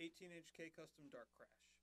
18 inch K Custom Dark Crash.